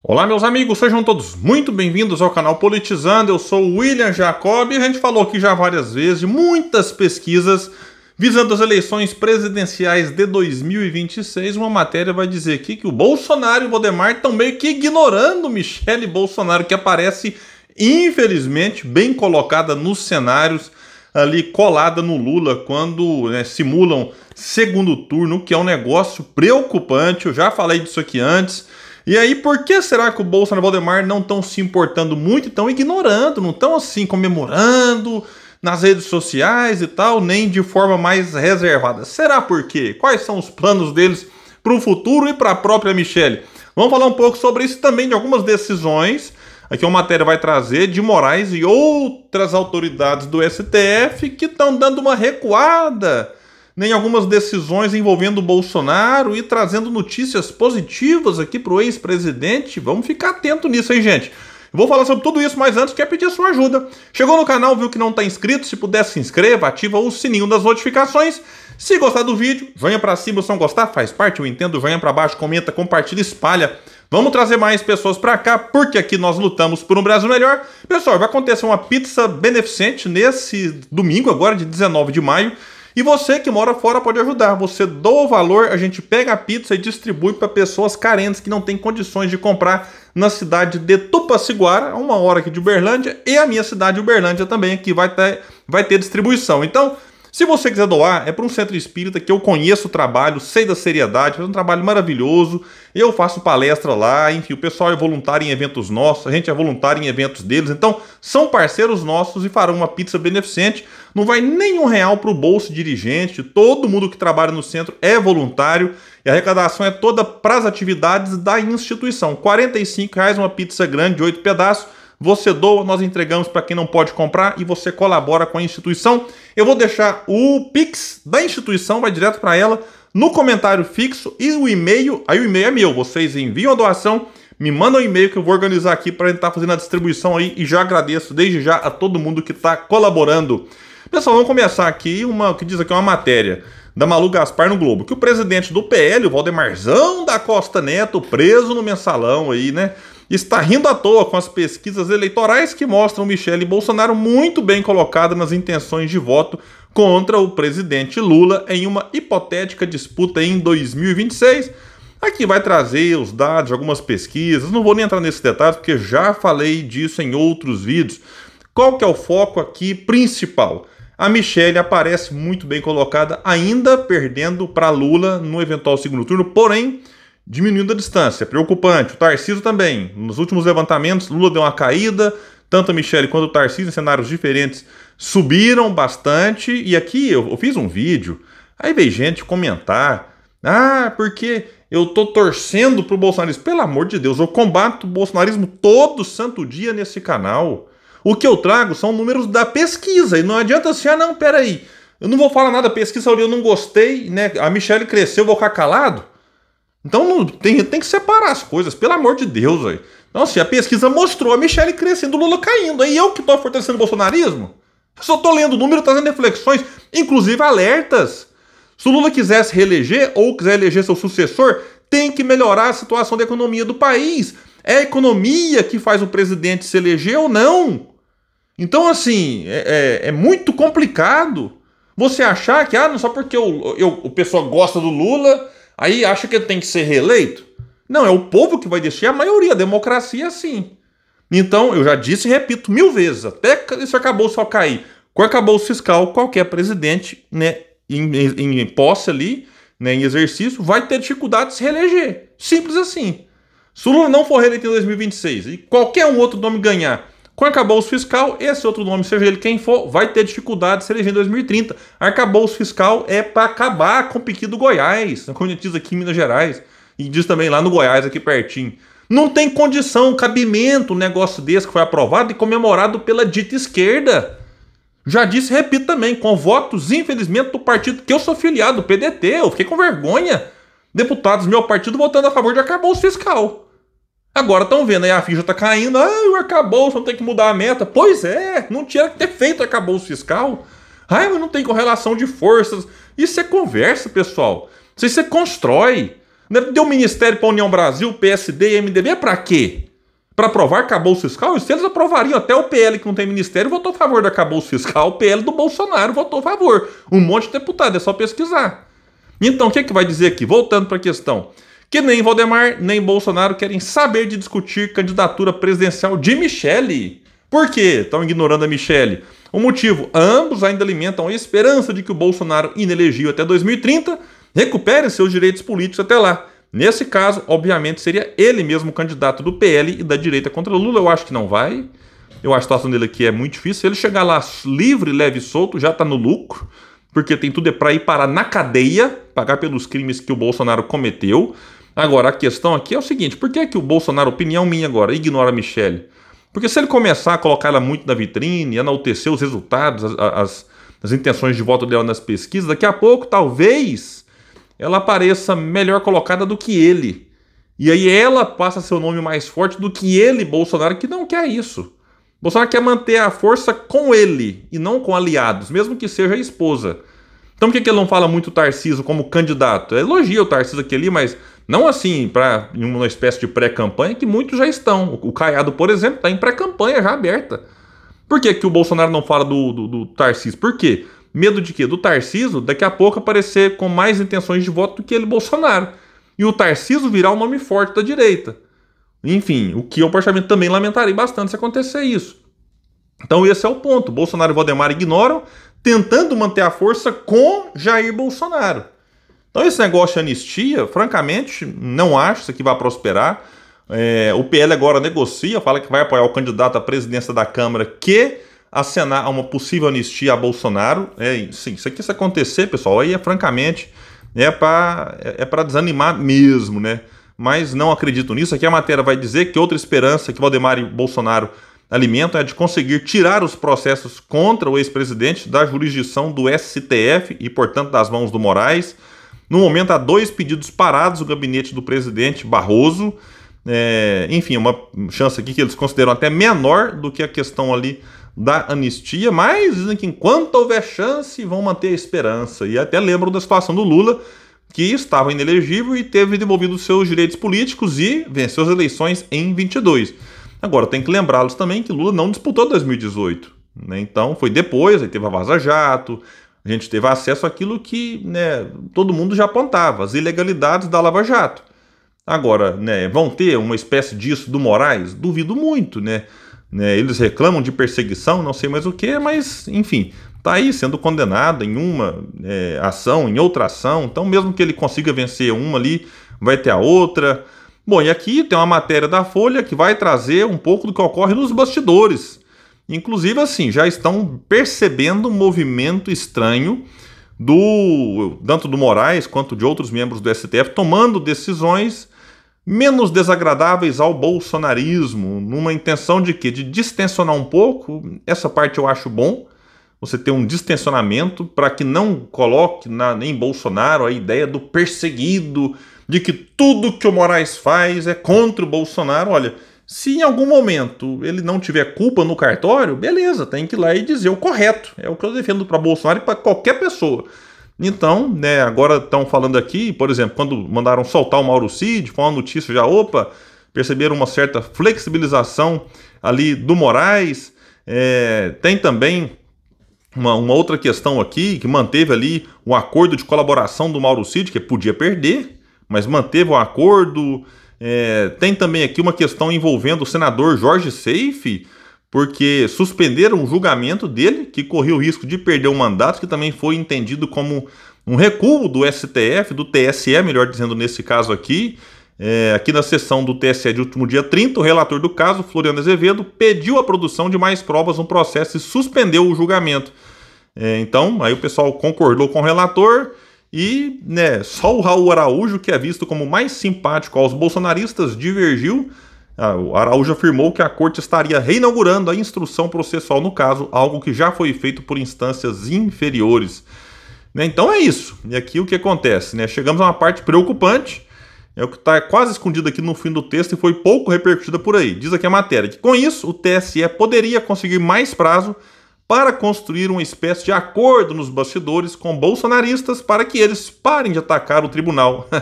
Olá, meus amigos, sejam todos muito bem-vindos ao canal Politizando. Eu sou o William Jacob e a gente falou aqui já várias vezes de muitas pesquisas visando as eleições presidenciais de 2026. Uma matéria vai dizer aqui que o Bolsonaro e o Valdemar estão meio que ignorando Michele Bolsonaro, que aparece, infelizmente, bem colocada nos cenários, ali colada no Lula, quando né, simulam segundo turno, que é um negócio preocupante. Eu já falei disso aqui antes. E aí, por que será que o Bolsonaro e o Valdemar não estão se importando muito, estão ignorando, não estão assim comemorando nas redes sociais e tal, nem de forma mais reservada? Será por quê? Quais são os planos deles para o futuro e para a própria Michelle? Vamos falar um pouco sobre isso também, de algumas decisões. Aqui uma matéria vai trazer de Moraes e outras autoridades do STF que estão dando uma recuada nem algumas decisões envolvendo o Bolsonaro e trazendo notícias positivas aqui para o ex-presidente. Vamos ficar atento nisso, hein, gente? Vou falar sobre tudo isso, mas antes quero pedir sua ajuda. Chegou no canal, viu que não está inscrito? Se puder, se inscreva, ativa o sininho das notificações. Se gostar do vídeo, venha para cima, se não gostar, faz parte, eu entendo, venha para baixo, comenta, compartilha, espalha. Vamos trazer mais pessoas para cá, porque aqui nós lutamos por um Brasil melhor. Pessoal, vai acontecer uma pizza beneficente nesse domingo, agora de 19 de maio. E você que mora fora pode ajudar. Você doa o valor, a gente pega a pizza e distribui para pessoas carentes que não têm condições de comprar na cidade de Tupaciguara, uma hora aqui de Uberlândia, e a minha cidade, Uberlândia, também, que vai ter, vai ter distribuição. Então, se você quiser doar, é para um centro espírita que eu conheço o trabalho, sei da seriedade, faz um trabalho maravilhoso. Eu faço palestra lá, enfim, o pessoal é voluntário em eventos nossos, a gente é voluntário em eventos deles. Então, são parceiros nossos e farão uma pizza beneficente. Não vai nenhum real para o bolso dirigente, todo mundo que trabalha no centro é voluntário e a arrecadação é toda para as atividades da instituição. R$ reais uma pizza grande de oito pedaços você doa, nós entregamos para quem não pode comprar e você colabora com a instituição. Eu vou deixar o Pix da instituição, vai direto para ela, no comentário fixo e o e-mail. Aí o e-mail é meu, vocês enviam a doação, me mandam um e-mail que eu vou organizar aqui para estar tá fazendo a distribuição aí e já agradeço desde já a todo mundo que está colaborando. Pessoal, vamos começar aqui uma que diz aqui uma matéria da Malu Gaspar no Globo, que o presidente do PL, o Valdemarzão da Costa Neto, preso no mensalão aí, né? Está rindo à toa com as pesquisas eleitorais que mostram Michele Bolsonaro muito bem colocada nas intenções de voto contra o presidente Lula em uma hipotética disputa em 2026. Aqui vai trazer os dados algumas pesquisas, não vou nem entrar nesses detalhes porque já falei disso em outros vídeos. Qual que é o foco aqui principal? A Michelle aparece muito bem colocada, ainda perdendo para Lula no eventual segundo turno, porém diminuindo a distância. Preocupante. O Tarcísio também. Nos últimos levantamentos, Lula deu uma caída. Tanto a Michelle quanto o Tarcísio, em cenários diferentes, subiram bastante. E aqui eu, eu fiz um vídeo. Aí veio gente comentar. Ah, porque eu tô torcendo pro bolsonarismo. Pelo amor de Deus, eu combato o bolsonarismo todo santo dia nesse canal. O que eu trago são números da pesquisa. E não adianta assim, ah, não, peraí. Eu não vou falar nada, pesquisa eu não gostei, né? A Michelle cresceu, eu vou ficar calado. Então tem, tem que separar as coisas, pelo amor de Deus, velho. Então, assim, a pesquisa mostrou a Michelle crescendo, o Lula caindo. Aí eu que tô fortalecendo o bolsonarismo? Eu só tô lendo o número, trazendo reflexões, inclusive alertas. Se o Lula quisesse reeleger ou quiser eleger seu sucessor, tem que melhorar a situação da economia do país. É a economia que faz o presidente se eleger ou não. Então, assim, é, é, é muito complicado você achar que, ah, não só porque eu, eu, o pessoal gosta do Lula, Aí acha que ele tem que ser reeleito? Não, é o povo que vai decidir, a maioria, a democracia é assim. Então, eu já disse e repito mil vezes, até isso acabou só cair. Com acabou fiscal, qualquer presidente, né, em, em, em posse ali, né, em exercício, vai ter dificuldade de se reeleger. Simples assim. Se o Lula não for reeleito em 2026 e qualquer um outro nome ganhar com arcabouço fiscal, esse outro nome, seja ele quem for, vai ter dificuldade de se eleger em 2030. Arcabouço fiscal é para acabar com o piqui do Goiás, como diz aqui em Minas Gerais, e diz também lá no Goiás, aqui pertinho. Não tem condição, cabimento um negócio desse que foi aprovado e comemorado pela dita esquerda. Já disse, repito também, com votos, infelizmente, do partido que eu sou filiado, o PDT. Eu fiquei com vergonha. Deputados do meu partido votando a favor de arcabouço fiscal. Agora estão vendo aí a ficha tá caindo, ah, o arcabouço não tem que mudar a meta. Pois é, não tinha que ter feito arcabouço fiscal. Ah, mas não tem correlação de forças. Isso é conversa, pessoal. Isso você constrói. Deu ministério para União Brasil, PSD e MDB para quê? Para aprovar acabouço fiscal? Se eles aprovariam, até o PL que não tem ministério votou a favor do acabouço fiscal, o PL do Bolsonaro votou a favor. Um monte de deputado, é só pesquisar. Então, o que, é que vai dizer aqui? Voltando para a questão. Que nem Valdemar nem Bolsonaro querem saber de discutir candidatura presidencial de Michele. Por quê? Estão ignorando a Michele. O motivo: ambos ainda alimentam a esperança de que o Bolsonaro, inelegível até 2030, recupere seus direitos políticos até lá. Nesse caso, obviamente, seria ele mesmo candidato do PL e da direita contra Lula. Eu acho que não vai. Eu acho a situação dele aqui é muito difícil. Se ele chegar lá livre, leve e solto, já está no lucro, porque tem tudo é para ir parar na cadeia, pagar pelos crimes que o Bolsonaro cometeu. Agora, a questão aqui é o seguinte: por que, é que o Bolsonaro, opinião minha agora, ignora a Michelle? Porque se ele começar a colocar ela muito na vitrine, enaltecer os resultados, as, as, as intenções de voto dela nas pesquisas, daqui a pouco, talvez, ela apareça melhor colocada do que ele. E aí ela passa seu nome mais forte do que ele, Bolsonaro, que não quer isso. Bolsonaro quer manter a força com ele e não com aliados, mesmo que seja a esposa. Então por que, ele não fala muito o Tarciso como candidato? Elogia o Tarciso aqui ali, mas não assim, para uma espécie de pré-campanha, que muitos já estão. O Caiado, por exemplo, está em pré-campanha já aberta. Por que, que o Bolsonaro não fala do, do, do Tarcísio? Por quê? Medo de quê? Do Tarcísio daqui a pouco aparecer com mais intenções de voto do que ele, Bolsonaro. E o Tarcísio virar o um nome forte da direita. Enfim, o que eu particularmente também lamentarei bastante se acontecer isso. Então esse é o ponto. Bolsonaro e Valdemar ignoram, tentando manter a força com Jair Bolsonaro. Então, esse negócio de anistia, francamente, não acho que isso aqui vai prosperar. É, o PL agora negocia, fala que vai apoiar o candidato à presidência da Câmara que acenar uma possível anistia a Bolsonaro. É, sim, isso aqui se acontecer, pessoal, aí é francamente é para é, é desanimar mesmo, né? Mas não acredito nisso. Aqui a matéria vai dizer que outra esperança que Valdemar e Bolsonaro alimentam é de conseguir tirar os processos contra o ex-presidente da jurisdição do STF e, portanto, das mãos do Moraes. No momento, há dois pedidos parados no gabinete do presidente Barroso. É, enfim, uma chance aqui que eles consideram até menor do que a questão ali da anistia, mas dizem que enquanto houver chance, vão manter a esperança. E até lembram da situação do Lula, que estava inelegível e teve devolvido seus direitos políticos e venceu as eleições em 22. Agora, tem que lembrá-los também que Lula não disputou 2018. Né? Então, foi depois, aí teve a Vaza Jato, a gente teve acesso àquilo que né, todo mundo já apontava, as ilegalidades da Lava Jato. Agora, né, vão ter uma espécie disso do Moraes? Duvido muito, né? né eles reclamam de perseguição, não sei mais o que, mas, enfim, tá aí sendo condenado em uma é, ação, em outra ação. Então, mesmo que ele consiga vencer uma ali, vai ter a outra. Bom, e aqui tem uma matéria da Folha que vai trazer um pouco do que ocorre nos bastidores. Inclusive, assim, já estão percebendo um movimento estranho do tanto do Moraes quanto de outros membros do STF tomando decisões menos desagradáveis ao bolsonarismo, numa intenção de que de distensionar um pouco. Essa parte eu acho bom. Você ter um distensionamento para que não coloque na, Bolsonaro a ideia do perseguido, de que tudo que o Moraes faz é contra o Bolsonaro. Olha, se em algum momento ele não tiver culpa no cartório, beleza, tem que ir lá e dizer o correto. É o que eu defendo para Bolsonaro e para qualquer pessoa. Então, né, agora estão falando aqui, por exemplo, quando mandaram soltar o Mauro Cid, foi uma notícia já, opa, perceberam uma certa flexibilização ali do Moraes. É, tem também uma, uma, outra questão aqui, que manteve ali o acordo de colaboração do Mauro Cid, que podia perder, mas manteve o acordo. É, tem também aqui uma questão envolvendo o senador Jorge Seife, porque suspenderam o julgamento dele, que corria o risco de perder o mandato, que também foi entendido como um recuo do STF, do TSE, melhor dizendo nesse caso aqui. É, aqui na sessão do TSE de último dia 30, o relator do caso, Floriano Azevedo, pediu a produção de mais provas no processo e suspendeu o julgamento. É, então, aí o pessoal concordou com o relator e né, só o Raul Araújo, que é visto como mais simpático aos bolsonaristas, divergiu. Ah, o Araújo afirmou que a corte estaria reinaugurando a instrução processual no caso, algo que já foi feito por instâncias inferiores. Né, então é isso. E aqui o que acontece? Né? Chegamos a uma parte preocupante, é o que está quase escondido aqui no fim do texto e foi pouco repercutida por aí. Diz aqui a matéria que com isso o TSE poderia conseguir mais prazo para construir uma espécie de acordo nos bastidores com bolsonaristas para que eles parem de atacar o tribunal.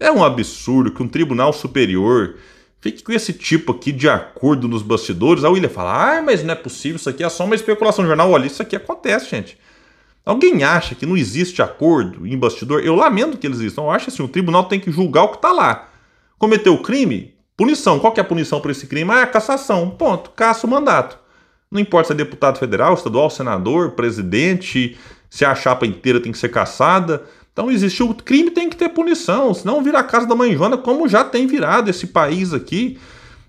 É um absurdo que um tribunal superior fique com esse tipo aqui de acordo nos bastidores. A William fala: ah, mas não é possível, isso aqui é só uma especulação jornal. Olha, isso aqui acontece, gente. Alguém acha que não existe acordo em bastidor? Eu lamento que eles existam. Eu acho assim: o tribunal tem que julgar o que está lá. Cometeu crime? Punição. Qual que é a punição por esse crime? Ah, é cassação. Ponto. Caça o mandato. Não importa se é deputado federal, estadual, senador, presidente, se a chapa inteira tem que ser caçada. Então existe o crime tem que ter punição, senão vira a casa da mãe Joana, como já tem virado esse país aqui.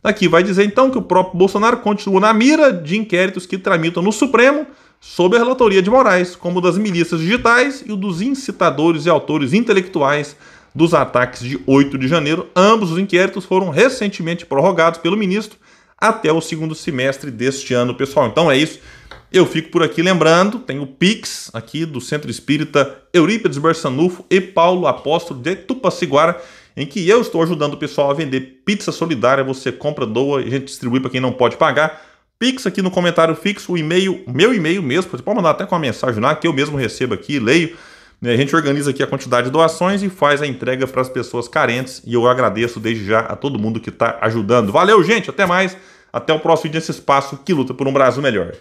Aqui vai dizer então que o próprio Bolsonaro continua na mira de inquéritos que tramitam no Supremo sob a relatoria de Moraes, como o das milícias digitais e o dos incitadores e autores intelectuais dos ataques de 8 de janeiro. Ambos os inquéritos foram recentemente prorrogados pelo ministro até o segundo semestre deste ano, pessoal. Então é isso. Eu fico por aqui lembrando, tem o Pix aqui do Centro Espírita Eurípides Bersanufo e Paulo Apóstolo de Tupaciguara, em que eu estou ajudando o pessoal a vender pizza solidária. Você compra, doa e a gente distribui para quem não pode pagar. Pix aqui no comentário fixo, o e-mail, meu e-mail mesmo, você pode mandar até com uma mensagem lá, que eu mesmo recebo aqui, leio. Né? A gente organiza aqui a quantidade de doações e faz a entrega para as pessoas carentes. E eu agradeço desde já a todo mundo que está ajudando. Valeu, gente, até mais. Até o próximo vídeo nesse espaço que luta por um Brasil melhor.